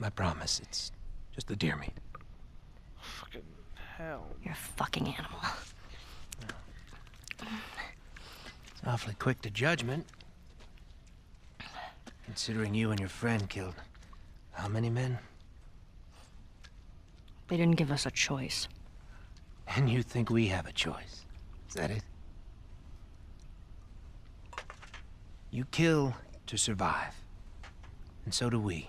I, I promise. It's just the deer meat. Fucking hell. You're a fucking animal. It's awfully quick to judgment. Considering you and your friend killed how many men? They didn't give us a choice. And you think we have a choice? Is that it? You kill to survive. And so do we.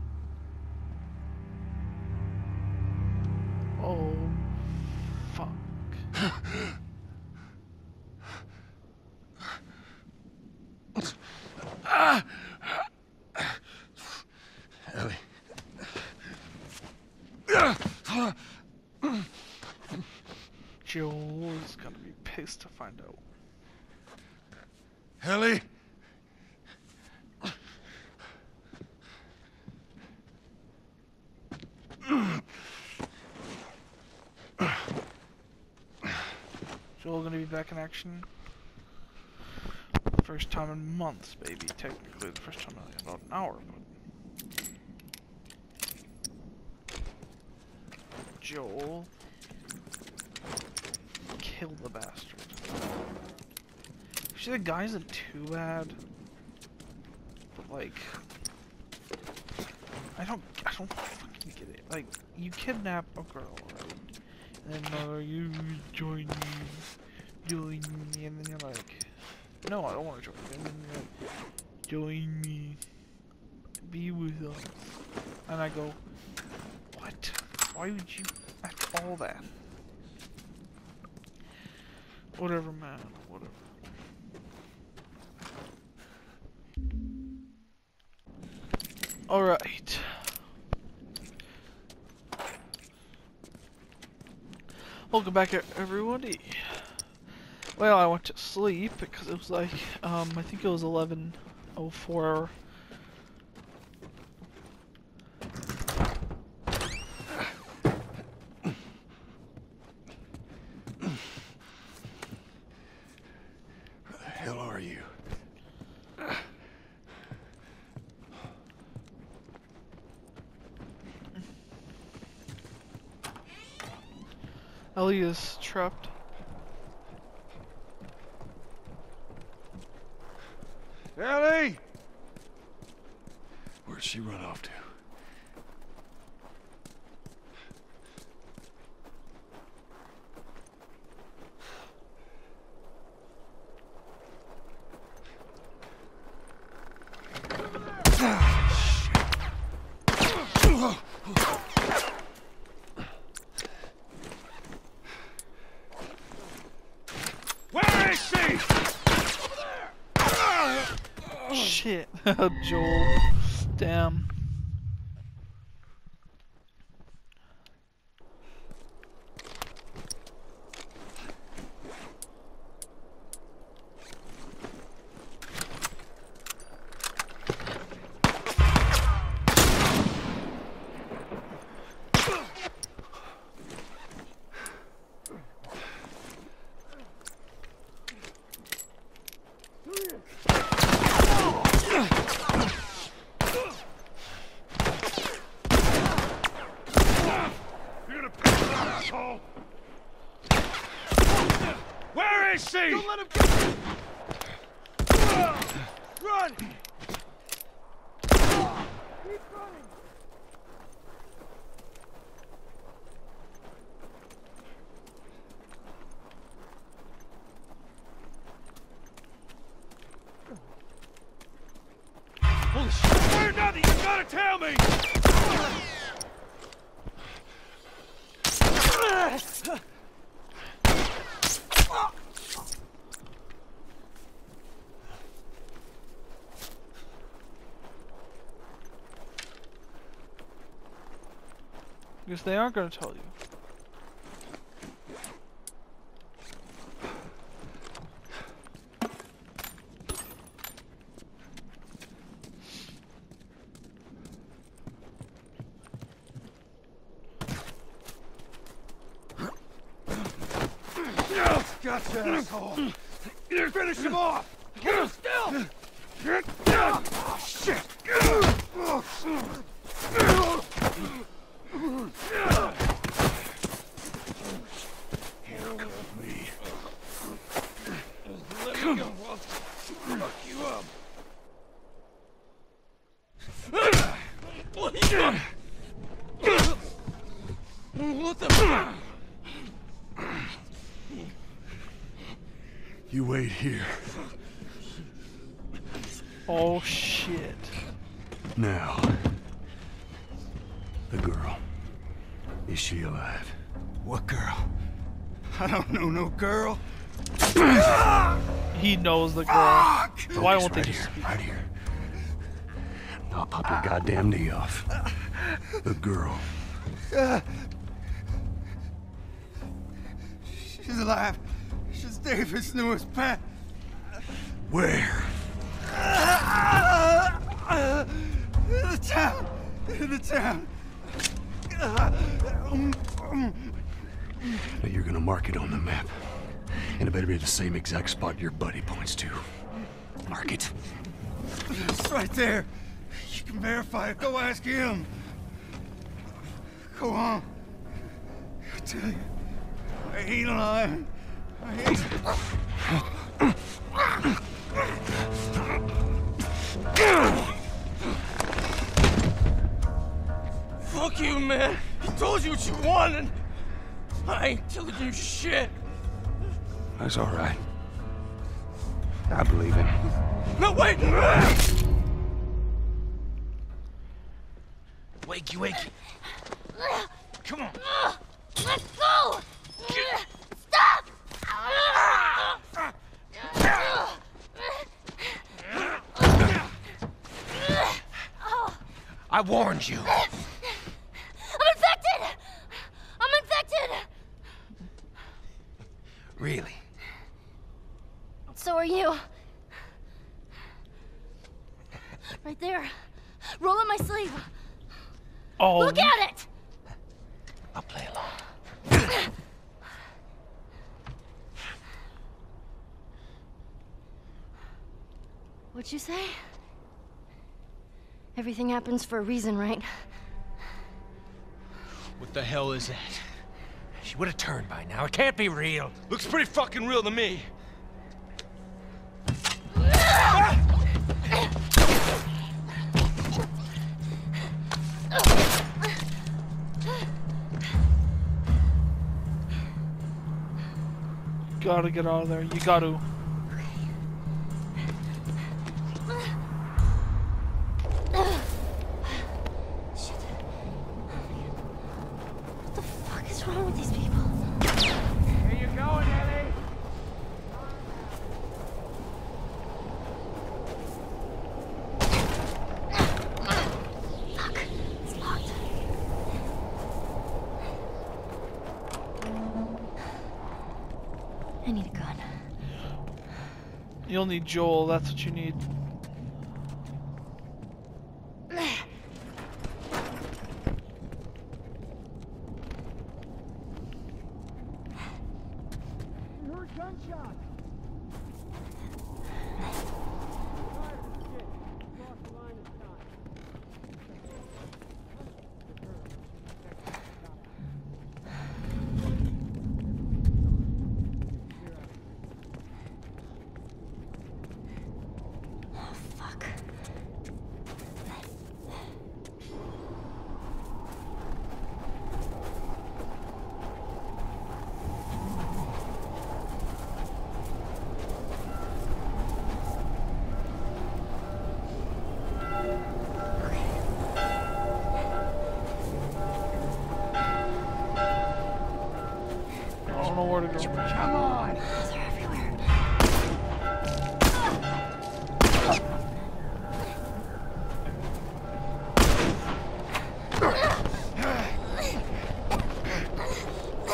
Ellie. Joel is gonna be pissed to find out. Ellie? Joel gonna be back in action. First time in months, baby. Technically, the first time in about an hour. Joel. Kill the bastard. Actually, the guy isn't too bad. But, like. I don't. I don't fucking get it. Like, you kidnap a girl, right? And then uh, you join me, join me, and then you're like, no, I don't want to join. And then you're like, join me, be with us. And I go, what? Why would you act all that? Whatever, man, whatever. Alright. Welcome back, everybody. Well, I went to sleep because it was like, um, I think it was 11.04. Where the hell are you? Ellie is trapped she run off to? Where is she? Shit. Joel. Damn. You're gonna pick her up, asshole! Where is she? Don't let him go! Run! Holy shit! Where nothing! You gotta tell me! Because they aren't gonna tell you. Gotcha, asshole! Finish him off! Get him still! Oh, shit! Handcuff me. Let me go. I'll fuck you up. What the? You wait here. Oh shit. Now, the girl. Is she alive? What girl? I don't know no girl. He knows the girl. Why won't they right just here, right here. I'll pop your goddamn knee off. The girl. She's alive. She's David's newest pet. Where? In the town. In the town. Now you're gonna mark it on the map. And it better be the same exact spot your buddy points to. Mark it. It's right there. You can verify it. Go ask him. Go on. I tell you, I ain't lying. I ain't. Fuck you, man. He told you what you wanted. I ain't telling you shit. That's all right. I believe him. No, wait! Wakey, wakey. Come on. Let's go! Stop! I warned you. I'm infected! I'm infected! Really? So are you. Right there. Roll up my sleeve. Oh, Look at it! I'll play along. What'd you say? Everything happens for a reason, right? What the hell is that? She would have turned by now. It can't be real. Looks pretty fucking real to me. Gotta get out of there. You gotta. You'll need Joel. That's what you need.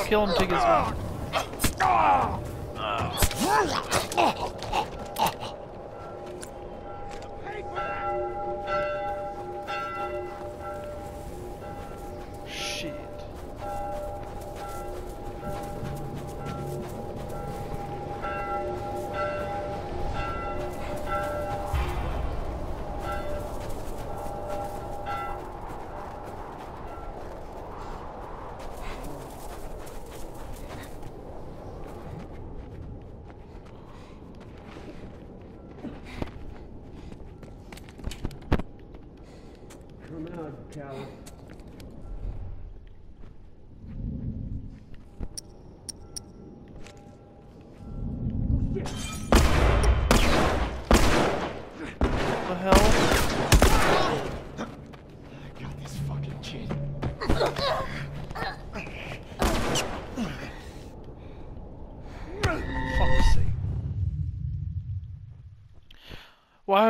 Kill him, take his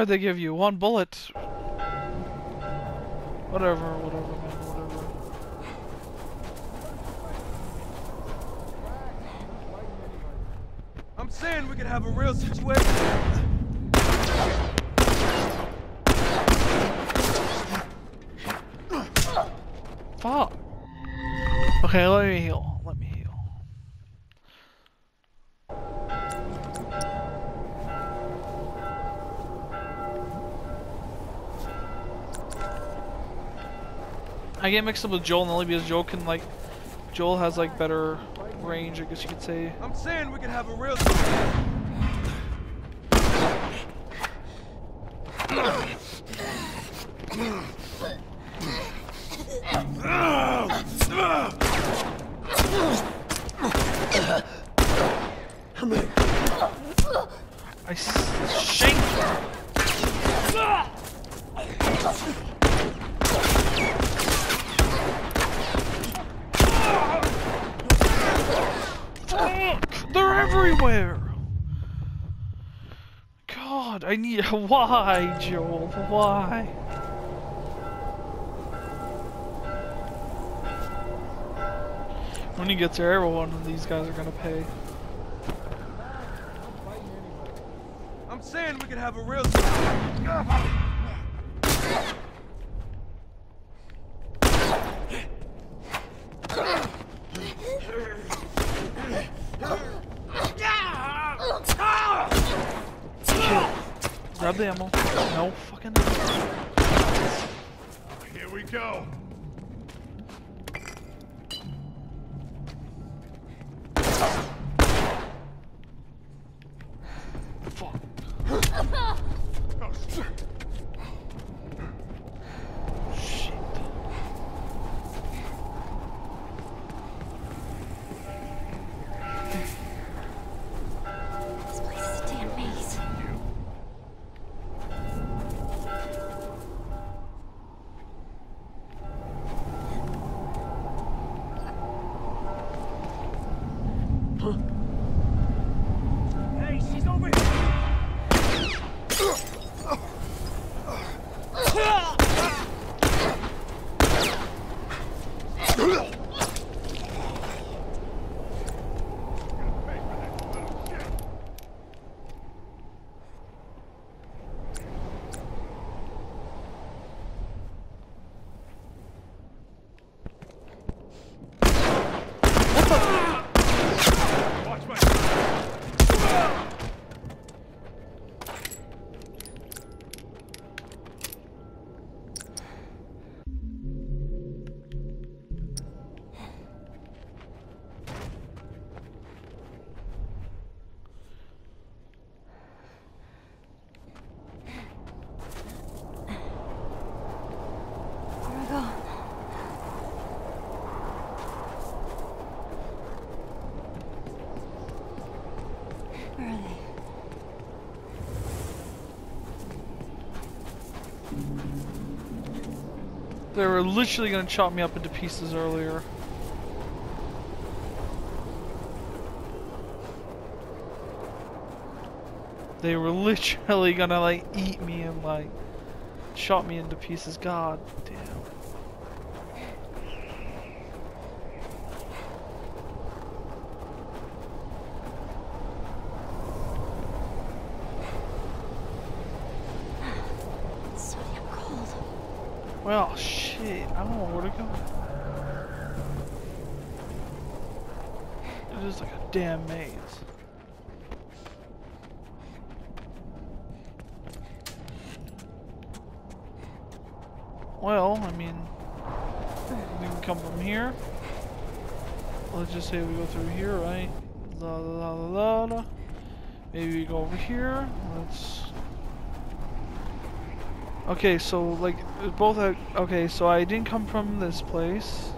They give you one bullet? Whatever, whatever, man, whatever. I'm saying we could have a real situation. Fuck. Okay, let me heal. Let me heal. I get mixed up with Joel and only because Joel can like Joel has like better range, I guess you could say. I'm saying we could have a real I s- shanked her. Fuck! They're everywhere! God, I need. Why, Joel? Why? When he gets there, every one of these guys are gonna pay. I'm saying we could have a real demo. Literally gonna chop me up into pieces earlier. They were literally gonna like eat me and like chop me into pieces. God damn. It's so damn cold. Well, shit. I don't know where to go. It is like a damn maze. Well, I mean, we can come from here. Let's just say we go through here, right? La la la la. Maybe we go over here. Let's Okay, so like both are okay. So I didn't come from this place.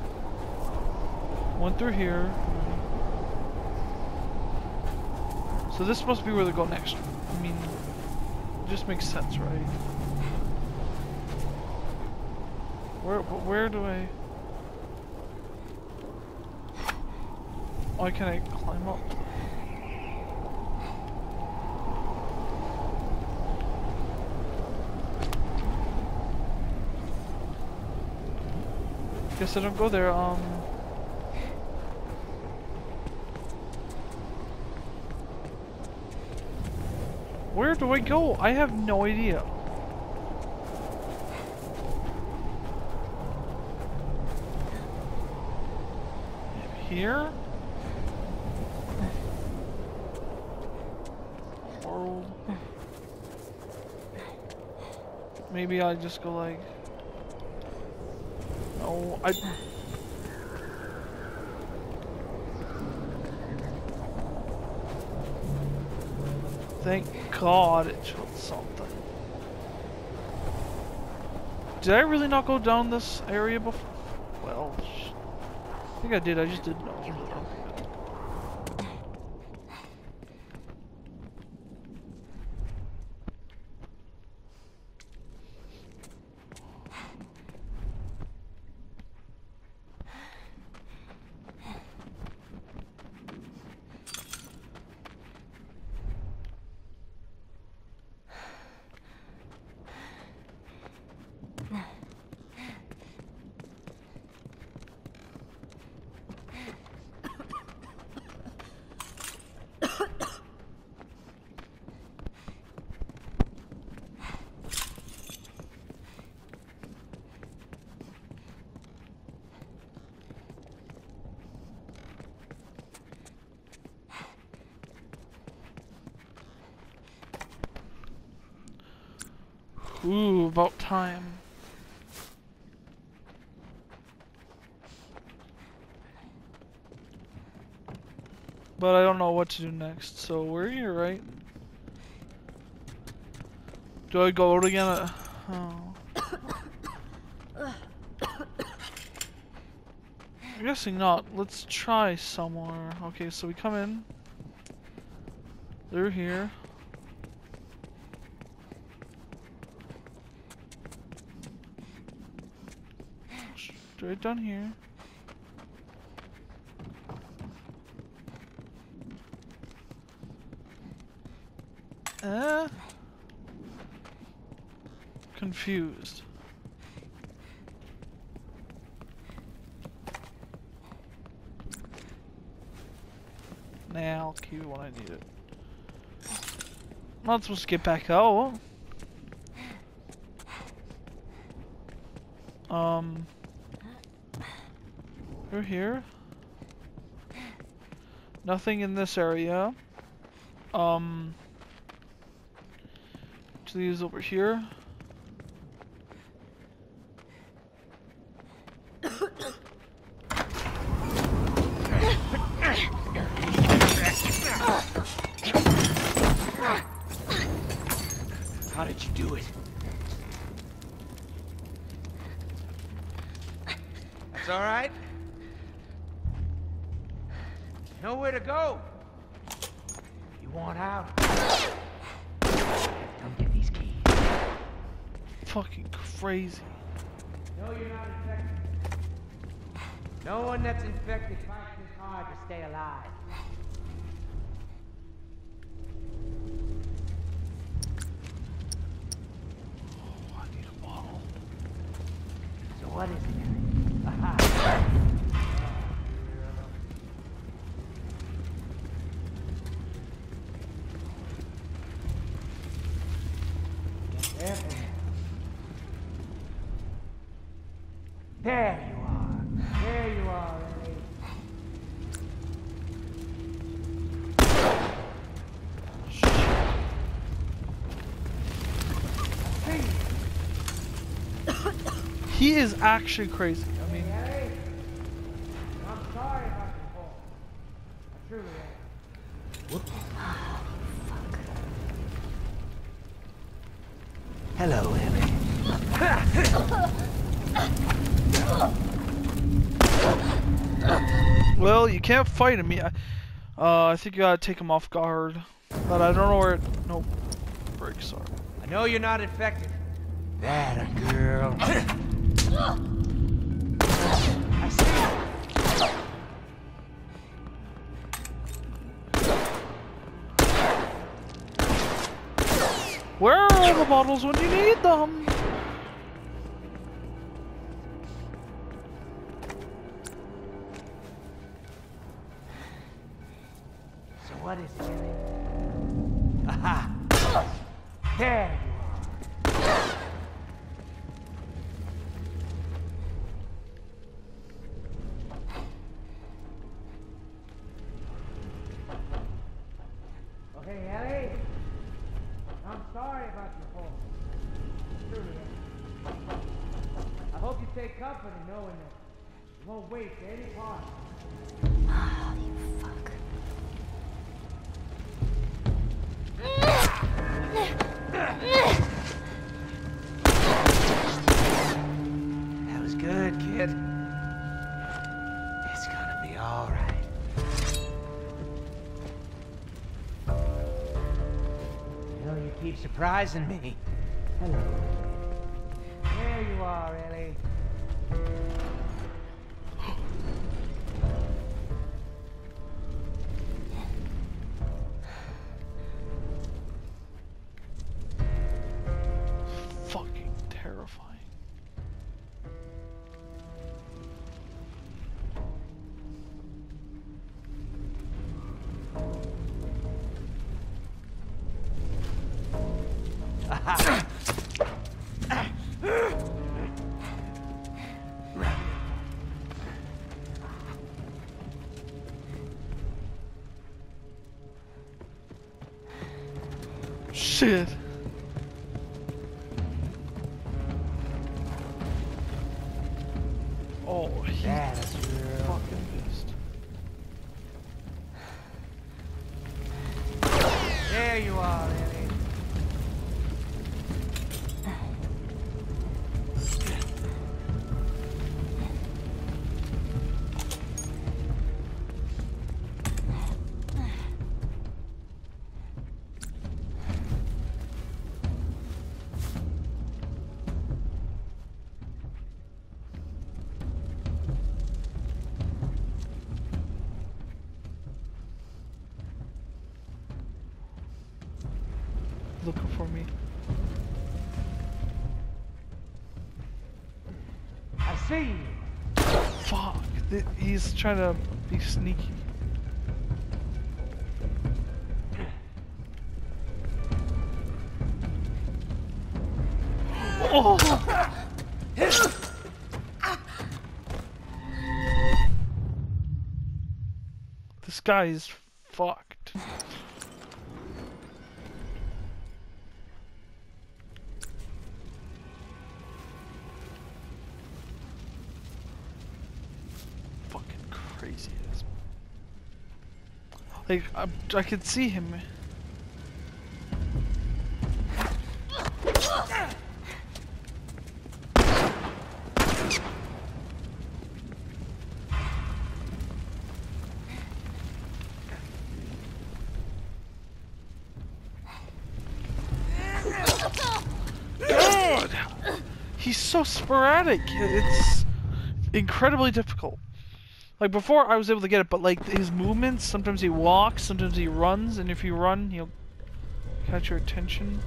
Went through here. So this must be where they go next. I mean, it just makes sense, right? Where, where do I? Why can I climb up? Guess I don't go there. Um. Where do I go? I have no idea. Here? Maybe I just go like. No, I. Thank God it showed something. Did I really not go down this area before? Well, I think I did. I just didn't know. Ooh, about time. But I don't know what to do next, so we're here, right? Do I go out again? Uh, Oh. I'm guessing not. Let's try somewhere. Okay, so we come in. They're here. Straight down here. Uh, confused. Now nah, I'll keep it when I need it. I'm not supposed to get back out. Um you're here. Nothing in this area. Um, to these over here. How did you do it? That's all right. Nowhere to go. You want out? Come get these keys. Fucking crazy. No, you're not infected. No one that's infected fights as hard to stay alive. Oh, I need a bottle. So what is it? He is actually crazy. I mean, Ellie, I'm sorry about your fall. I truly am. Hello, Ellie. well, you can't fight him yet. Uh, I think you gotta take him off guard. But I don't know where it. Nope. Break, sorry. I know you're not infected. That a girl. bottles when you need them? So what is it, Aha! There surprising me. Hello. There you are, Ellie. You are, He's trying to be sneaky. Oh! This guy is fucked. Like, I, I could see him. God! He's so sporadic. It's incredibly difficult. Like before, I was able to get it, but like his movements, sometimes he walks, sometimes he runs, and if you run, he'll catch your attention.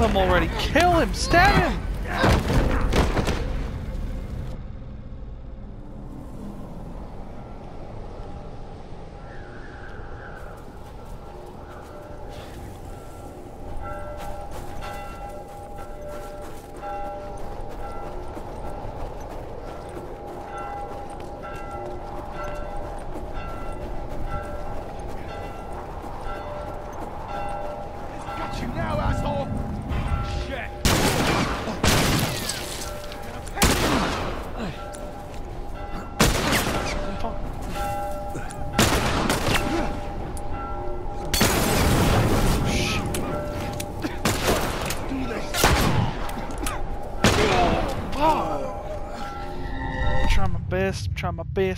Him already! Kill him! Stab him! Try